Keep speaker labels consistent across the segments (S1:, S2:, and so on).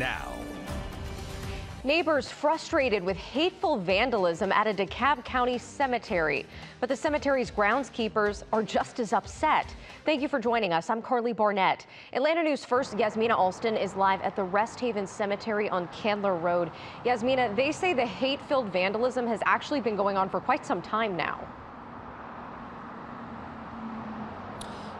S1: now.
S2: Neighbors frustrated with hateful vandalism at a DeKalb County cemetery. But the cemetery's groundskeepers are just as upset. Thank you for joining us. I'm Carly Barnett. Atlanta News First Yasmina Alston is live at the Rest Haven Cemetery on Candler Road. Yasmina, they say the hate-filled vandalism has actually been going on for quite some time now.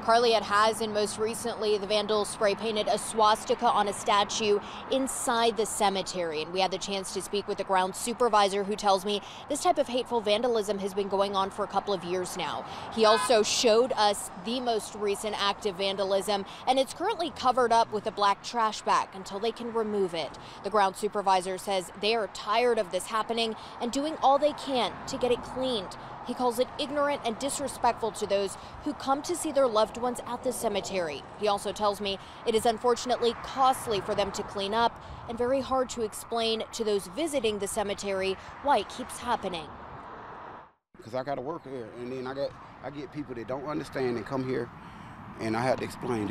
S3: Carly, it has, and most recently, the vandals spray painted a swastika on a statue inside the cemetery. And we had the chance to speak with the ground supervisor who tells me this type of hateful vandalism has been going on for a couple of years now. He also showed us the most recent act of vandalism, and it's currently covered up with a black trash bag until they can remove it. The ground supervisor says they are tired of this happening and doing all they can to get it cleaned. He calls it ignorant and disrespectful to those who come to see their loved ones at the cemetery. He also tells me it is unfortunately costly for them to clean up and very hard to explain to those visiting the cemetery why it keeps happening.
S4: Because I got to work here, and then I I get people that don't understand and come here, and I had to explain.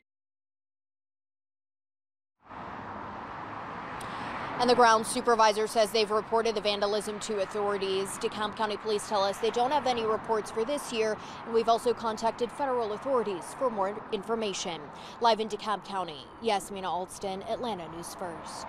S3: And the ground supervisor says they've reported the vandalism to authorities. DeKalb County Police tell us they don't have any reports for this year, and we've also contacted federal authorities for more information. Live in DeKalb County, Yasmina Alston, Atlanta News First.